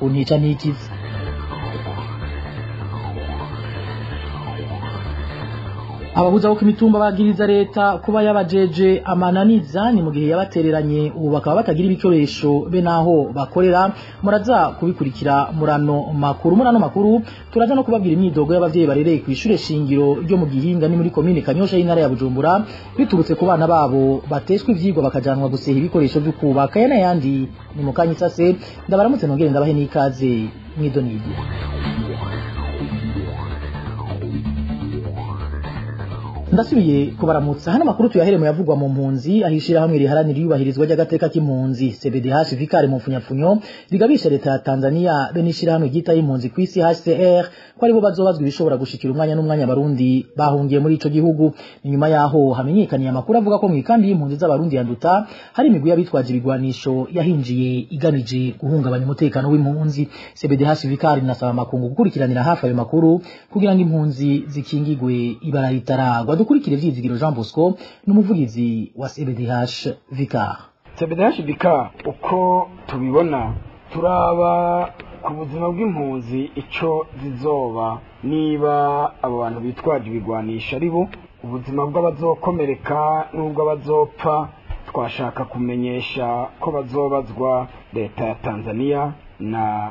Bonita Nitiz ababuza ko imitumba bagiriza leta kuba yabajeje amananiza ni mu gihe yabatereranye ubu bakaba batagira ibikoresho be naho bakorera muraza kubikurikira murano makuru murano makuru turaza no kubabwira imyidogo y’ababyeyi barereye ku ishure shingiro ryo mu gihinga ni muri commune Kanyosha y'intara ya Bujumbura biturutse ku bana babo bateshwe ivyigwa bakajyanwa guseha ibikoresho byo kubaka yana yandi ni mu kanyisase ndabaramutse nongere ndabahe n'ikaze mwidonidi ndasubiye kubaramutsa hano makuru tuyaheremo yavugwa mu mpunzi ahishira hamwe riharanira yubahirizwa ry'agateka k'impunzi CBDH Vikare mu funyafunyo rigabisha leta ya Tanzania benishira hamwe gita y'impunzi ku isi HCR ko ari bo bazobazwa ibishobora gushikira umwanya n'umwanya barundi bahungiye muri ico gihugu nyuma yaho hamenyekanye amakuru avuga ko mu ikambi y'impunzi z'abarundi yanduta hari imigwi y'abitwaje ibigwanisho yahinjiye igamije guhungabanya umutekano w'impunzi CBDH Vikare nasaba makungu gukurikiranira hafi ayo makuru kugira ngo impunzi zikingigwe ibara ritaragwa dukurikire ibyizigiro jean bosco ni wa cbdh vicar cbdh vicar uko tubibona turaba ku buzima bw'impunzi icyo zizoba niba abo bantu bitwaje ibigwanisha ari bo ubuzima bw'abazokomereka n'ubw'abazopfa twashaka kumenyesha ko bazobazwa leta ya tanzania na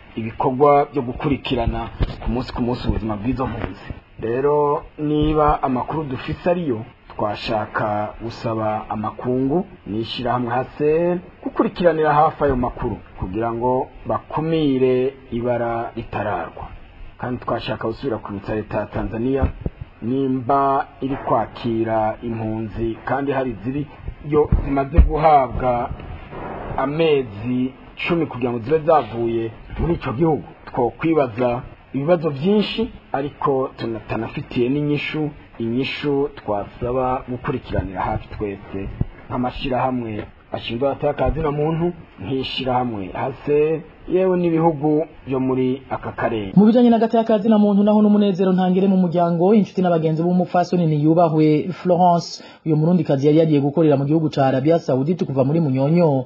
ibikorwa byo gukurikirana ku munsi ku munsi ubuzima bw'izo mpunzi rero niba amakuru dufise ariyo twashaka gusaba amakungu n'ishyirahamwe hase gukurikiranira hafi ayo makuru kugira ngo bakumire ibara ritararwa kandi twashaka gusubira ku bitaro leta tanzania nimba iri kwakira impunzi kandi hari ziri yo zimaze guhabwa amezi cumi kugira ngo zibe zavuye muri icyo gihugu two kwibaza ibibazo byinshi ariko tunatanafitiye n'inyishu inyishu twasaba gukurikiranira hafi twese nk'amashyirahamwe ashinzwe abataye akazina muntu nk'ishyirahamwe hase yewe n'ibihugu byo muri aka karere mu bijyanye n'agatakazi na muntu naho n'umunezero ntangire mu muryango inshuti n'abagenzi b'umupfasoni ntiyubahwe Florence uyu murundikazi yari yagiye gukorera mu gihugu ca Arabia Saudite kuva muri munyonyo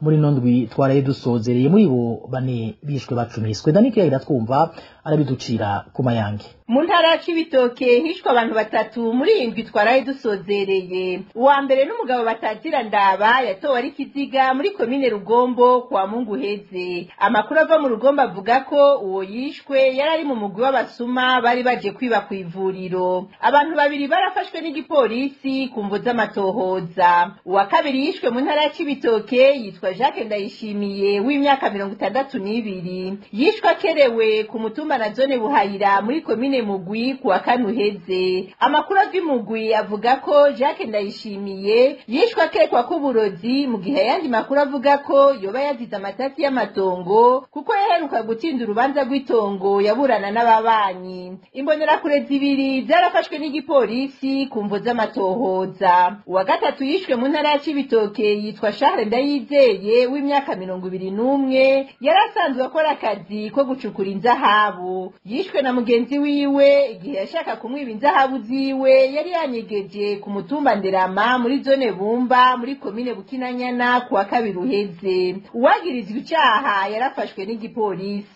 muri nondwi twaraye dusozereye muri bo bane bishwe bacumiswe Daniel Kiyagira twumva arabiducira ku mayange mu ntara ya Cibitoke hishwe abantu batatu muri iyi ndwi twaraye dusozereye uwa mbere n'umugabo batagira ndaba yatowe ari kiziga muri komine rugombo kwa mungu heze amakuru ava mu rugombo avuga ko uwo yishwe yari ari mu mugwi w'abasuma bari baje kwiba ku ivuriro abantu babiri barafashwe n'igipolisi ku mvo z'amatohoza uwa kabiri yishwe mu ntara ya Cibitoke yitwa Jacques Ndayishimiye w'imyaka mirongo itandatu n'ibiri yishwe akerewe ku mutumba na zone buhayira muri komine mugwi kuwa kane uheze amakuru ava imugwi avuga ko Jacques Ndayishimiye yishwe akekwa k'uburozi mu gihe ayandi makuru avuga ko yoba yazize amatasi y'amatongo kuko yaheruka gutsinda urubanza rw'itongo yaburana n'ababanyi imbonerakure zibiri zarafashwe n'igipolisi ku mvo z'amatohoza uwa gatatu yishwe mu ntara ya Cibitoke yitwa Charles Ndayizeye w'imyaka mirongo ibiri n'umwe yari asanzwe akora akazi ko gucukura inzahabu yishwe na mugenzi wiwe yiwe igihe yashaka kumwiba ibinzahabu ziwe yari yanyegeje ku mutumba nderama muri zone bumba muri komine bukinanyana ku wa kabiri uheze uwagirizwa icaha yarafashwe n'igipolisi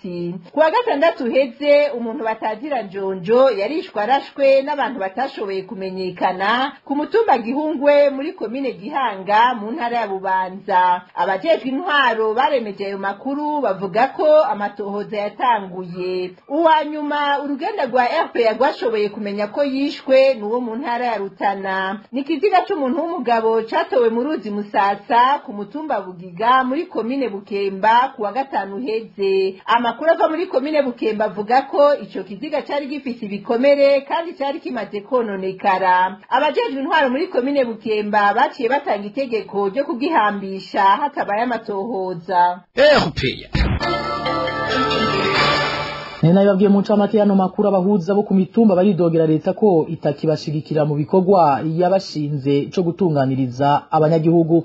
ku wa gatandatu uheze umuntu batazira njonjo yarishwe arashwe n'abantu batashoboye kumenyekana ku mutumba gihungwe muri komine gihanga mu ntara ya bubanza abajejwe intwaro baremeje ayo makuru bavuga ko amatohoza yatanguye uwa nyuma uruganda rwa efuperi rwashoboye kumenya ko yishwe ni uwo mu ntara ya rutana ni ikiziga cy'umuntu w'umugabo cyatowe mu ruzi musatsa ku mutumba bugiga muri komine bukemba ku wa gatanu uheze amakuru ava muri komine bukemba avuga ko icyo kiziga cyari gifite ibikomere kandi cyari kimaze kononekara abajejwe intwaro muri komine bukemba baciye batanga itegeko ryo kugihambisha hatabaye amatohoza efuperi eh, ni yabwiye mu ncamake y'ano makuru abahuza bo ku mitumba baridogera leta ko itakibashigikira mu bikorwa yabashinze cyo gutunganiriza abanyagihugu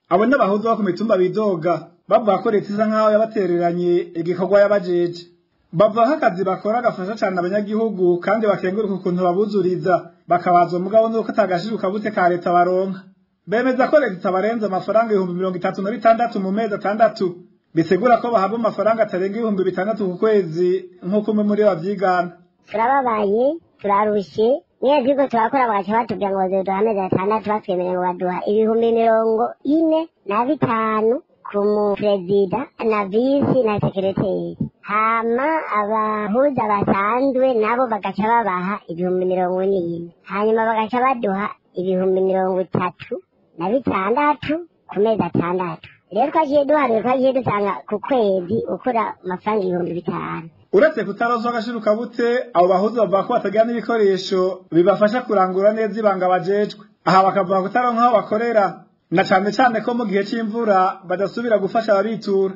abo ni bo ku mitumba bidoga bavuga ko leta isa nk'aho yabatereranye igikorwa y'abajeje bavuga ko akazi bakora gafasha cyane abanyagihugu kandi bakenguruka ukuntu babuzuriza bakabaza umugabo n'uko atagashiruka bute ka leta baronka bemeza ko leta itabarenza amafaranga ibihumbi mirongo itatu na bitandatu mu mezi atandatu bisigura ko bahabwa amafaranga atarenga ibihumbi bitandatu ku kwezi nk'uko umwe muri bo abyigana turababaye turarushye niba turi ko turakora bagaca batubwira ngo duhameze atandatu batwemereye ngo baduha ibihumbi mirongo ine na bitanu ku muperezida na visi na sekereteri hama abahuza basanzwe nabo bagaca babaha ibihumbi mirongo n'ine hanyuma bagaca baduha ibihumbi mirongo itatu na bitandatu ku mezi atandatu rero twagiye duharuye twagiye dusanga ku kwezi ukora amafaranga ibihumbi bitanu uretse kutarozwa agaciro ukabutse abo bahuza bavuga ko batagira n'ibikoresho bibafasha kurangura neza ibanga bajejwe aha bakavuga kutaronka aho bakorera na cyane cyane ko mu gihe cy'imvura badasubira gufasha ababitura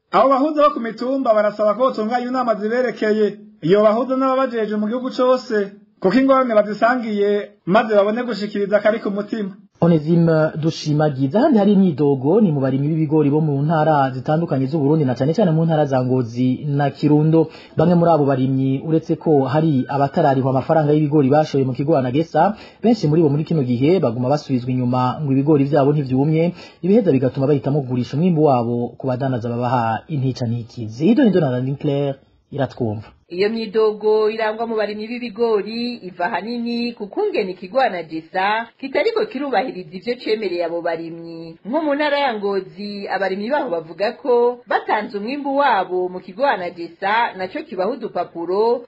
abo bahuza bo ku mitumba barasaba ko botunganya inama ziberekeye iyo bahuza n'ababajeje mu gihugu cyose kuko ingorane bazisangiye maze babone gushikiriza akari ku mutima onezime dushimagiza handi hari imyidogo ni mu barimyi b'ibigori bo mu ntara zitandukanye z'uburundi na cyane cyane mu ntara za ngozi na kirundo bamwe muri abo barimyi uretse ko hari abatararihwa amafaranga y'ibigori bashoye mu kigwana gesa benshi muri bo muri kino gihe baguma basubizwa inyuma ngo ibigori byabo ntivyumye ibiheza bigatuma bahitamo kugurisha umwimbu wabo ku badanaza babaha intica ntikizi ido nido na Claire iratwumva iyo myidogo irangwa mu barimyi b'ibigori iva ahanini ku kungena ikigwana jesa kitariko kirubahiriza ivyo cemereye abo barimyi nko mu ntara ya ngozi abarimyi baho bavuga ko batanze umwimbu wabo mu kigwana jesa naco kibaho udupapuro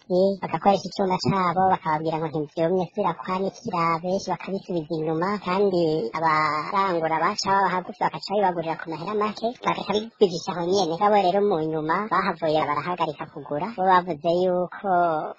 bagakoresha icyuma cyabo bakababwira ngo ntibyumye sirakwanikira benshi bakabisubiza inyuma kandi abarangura baca babahagufi bagaca bibagurira ku mahera make bagaca bigurisha aho nyene ngabo rero mu nyuma bahavuye barahagarika kugura bo bavuze yuko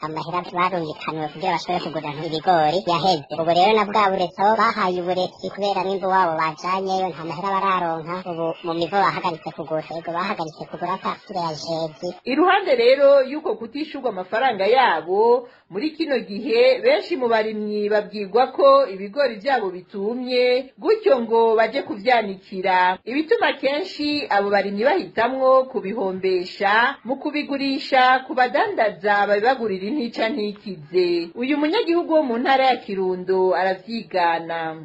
amahera barungikaniwe kugira bashobore kugura ibigori yaheze ubu rero na bwa buretsabo bahaye uburezi kubera n'imbu wabo bajyanyeyo nta mahera bararonka ubu mu mivo bahagaritse kugura ego bahagaritse kugura fagitire ya jezi iruhande rero y'uko kutishyurwa amafaranga yabo muri kino gihe benshi mu barimyi babwirwa ko ibigori byabo bitumye gutyo ngo bajye kubyanikira ibituma kenshi abo barimyi bahitamo kubihombesha mu kubigurisha ku badandaza babibagurira intica ntikize uyu munyagihugu wo mu ntara ya kirundo ara barazigana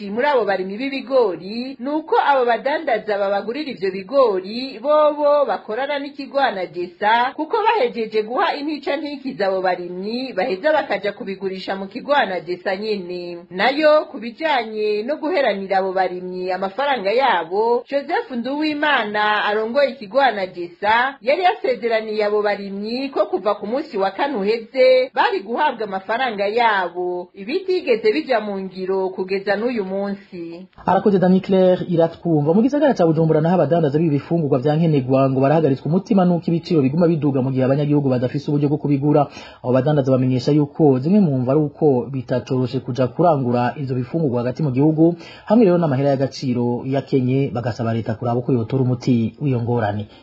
muri abo barimi b'ibigori ni uko abo badandaza babagurira ibyo bigori bobo bakorana n'ikigo anagesa kuko bahejeje bahejeje guha intica ntikiza abo barimyi baheza bakajya kubigurisha mu kigwana gisa nyene nayo ku bijyanye no guheranira abo barimyi amafaranga yabo joseph nduwimana arongoye ikigwana gisa yari yasezeraniye abo barimyi ko kuva ku munsi wa kane uheze bari guhabwa amafaranga yabo ibitigeze bijya mu ngiro kugeza n'uyu munsi arakoze dani claire iratwumva mu gisagara ca bujumbura naho abadandaza b'ibi bifungurwa nkenerwa ngo barahagaritswa umutima n'uko ibiciro biguma biduga mu gihe abanyagihugu gihugu badafise uburyo bwo kubigura abo badandaza bamenyesha yuko zimwe mu mva ari uko bitatoroshe kuja kurangura izo bifungurwa hagati mu gihugu hamwe rero n'amahera y'agaciro Kenya bagasaba leta kuraba uko yotora umuti w'iyongorane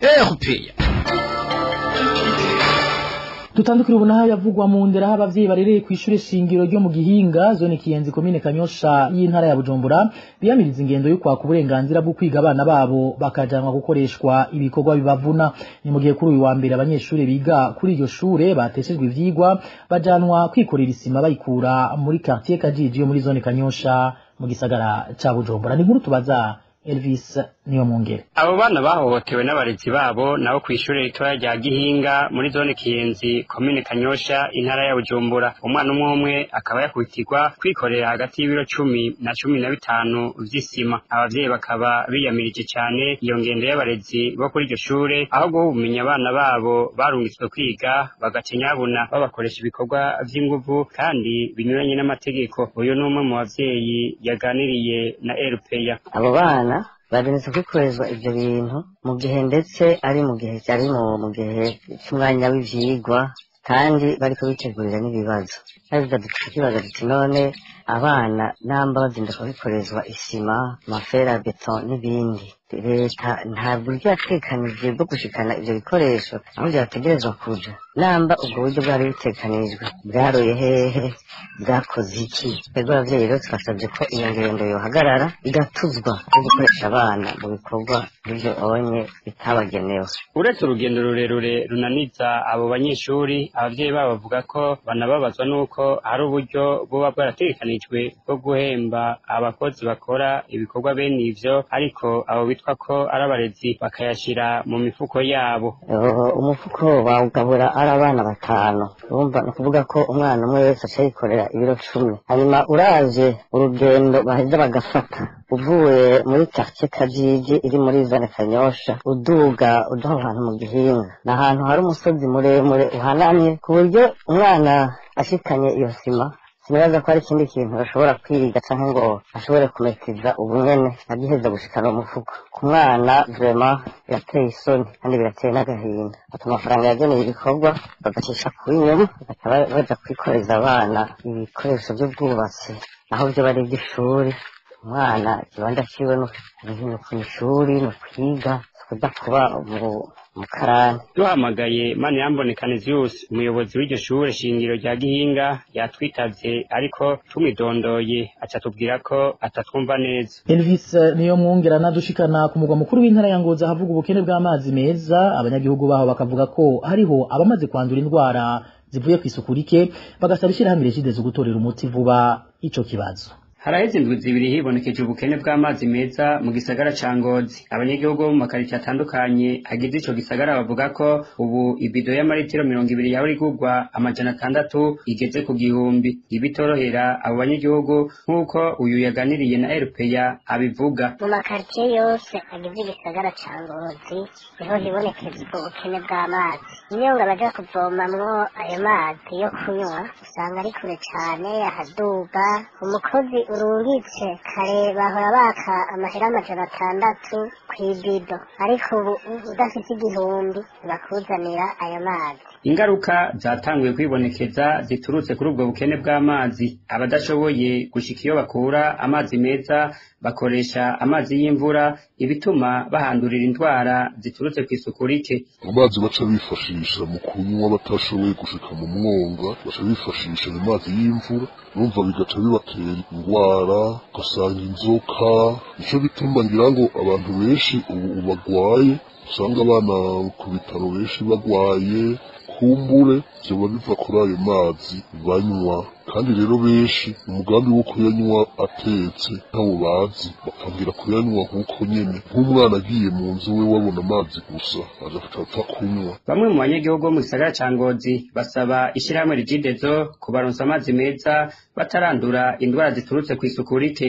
eya k p e a dutandukire ubu naho yavugwa mu ndera aho abavyeyi barereye ku ishure shingiro ryo mu gihinga zone kiyenzi komine kanyosha y'intara ya bujumbura biyamiriza ingendo yo kwaka uburenganzira bwo kwiga abana babo bakajyanwa gukoreshwa ibikorwa bibavuna ni mu gihe kuri uyu wa mbere abanyeshuri biga kuri iryo shure bateshejwe ibyigwa bajyanwa kwikorera isima bayikura muri quartier kajiji yo muri zone kanyosha mu gisagara cya bujumbura ni nkuru tubaza Elvis Niyomwungere abo bana bahohotewe n'abarezi babo nabo ku ishuri ritoya rya Gihinga muri zone Kiyenzi komine Kanyosha intara ya Bujumbura umwana umwe umwe akaba yakubitirwa kwikorera hagati y'ibiro cumi na cumi na bitanu vy'isima abavyeyi bakaba biyamirije cane iyo ngendo y'abarezi bo kuri iryo shure aho ubumenya abana babo barungitswe kwiga bagacinyabuna babakoresha ibikorwa vy'inguvu kandi binyuranye n'amategeko uyu n'umwe mu bavyeyi yaganiriye na Elpeya abo bana bagenetse kwikorezwa ibyo bintu mu gihe ndetse ari mu gihe cyari mu gihe cy'umwanya w'ibyigwa kandi bari kubitegurira n'ibibazo perezida dukibaza duti none abana n'ambazi kubikorezwa isima mafera beto n'ibindi leta ntabwo buryo yatekanije bwo gushikana ibyo bikoresho aho vyategerezwa kuja namba ubwo buryo bwari butekanijwe bwaroye hehe bwakoze iki twebwe ababyeyi rero twasavye ko iyo ngendo yohagarara igatuzwa no gukoresha abana mu bikorwa nk'ivyo onye bitabagenewe uretse urugendo rurerure runaniza abo banyeshuri ababyeyi babo bavuga ko banababazwa n'uko hari uburyo buba bwaratekanijwe bateganijwe bwo guhemba abakozi bakora ibikorwa bene ivyo ariko abo bitwa ko ari abarezi bakayashira mu mifuko yabo umufuko bawugabura ari abana batanu urumva ni ukuvuga ko umwana umwe wese aca yikorera ibiro cumi hanyuma uraje urugendo baheza bagafata uvuye muri quartier kajiji iri muri zane kanyosha uduga uja ahantu mu gihinga ni ahantu hari umusozi muremure uhanamye ku buryo umwana ashikanye iyo sima sinibaza ko ari ikindi kintu bashobora kwiyigatsa ngo ashobore kumetiza ubumwe agiheza gushikana umufuka ku mwana vurema birateye isoni kandi birateye n'agahinda bata amafaranga yagenewe ibikorwa bagacisha ku inyuma bakaba baja kwikoreza abana ibikoresho by'ubwubatsi aho byo bari iby'ishuri umwana ikibanza cyiwe ni ku ishuri ni ukwiga kuda kuba mu mu duhamagaye mani yambonekane ziyusi umuyobozi w'iryo shure shingiro rya gihinga yatwitavye ariko tumwidondoye aca tubwira ko atatwumva neza elvis niyo mwungerana nadushikana ku mugwa mukuru w'intara ya ngozi ahavuga ubukene bw'amazi meza abanyagihugu baho bakavuga ko hariho abamaze kwandura indwara zivuye kw'isuku rike bagasaba ishyirahamwe rishize zo gutorera umuti vuba ico kibazo harahezindutse ibiri hibonekeje ubukene bw'amazi meza mu gisagara ca Ngozi abanyagihugu bo mu makarici atandukanye agize icyo gisagara bavuga ko ubu ibido y'amaritiro mirongo ibiri yahora igurwa amajana atandatu igeze ku gihumbi ibitorohera abo banyagihugu nk'uko uyu yaganiriye na Erpeya abivuga mu makarici yose agize igisagara ca Ngozi niho hibonekeje ubwo bw'amazi iyo ngo abaja kuvomamwo ayo mazi yo kunywa usanga ari kure cane ahaduga umukozi urungitse kare bahora baka amahera amajana atandatu ku ibido ariko ubu udafite igihumbi ntibakuzanira ayo mazi ingaruka zatanguye kwibonekeza ziturutse kuri ubwo bukene bw'amazi abadashoboye gushika iyo bakura amazi meza bakoresha amazi y'imvura ibituma bahandurira indwara ziturutse ku isuku rike amazi baca bifashisha mu kunywa batashoboye gushika mu mwonga baca bifashisha ayo mazi y'imvura numva bigaca bibatera indwara ugasanga inzoka nico bituma ngira ngo abantu benshi ubu bagwaye usanga abana ku bitaro benshi bagwaye ibikumbure byaba biva kuri ayo mazi banywa kandi rero benshi umugambi wo kuyanywa atetse ntawo bazi batangira kuyanywa nk'uko nyene nk'umwana agiye mu nzu we wabona amazi gusa agafata kunywa bamwe mu banyagihugu bo mu gisagara ca ngozi basaba ishyirahamwe rigidezo kubaronsa amazi meza batarandura indwara ziturutse ku isuku rike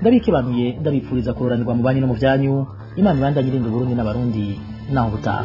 ndabikebanuye ndabipfuriza kuroranirwa mu banyi no mu vyanyu imana ibandanye irinde Burundi n'abarundi 闹大。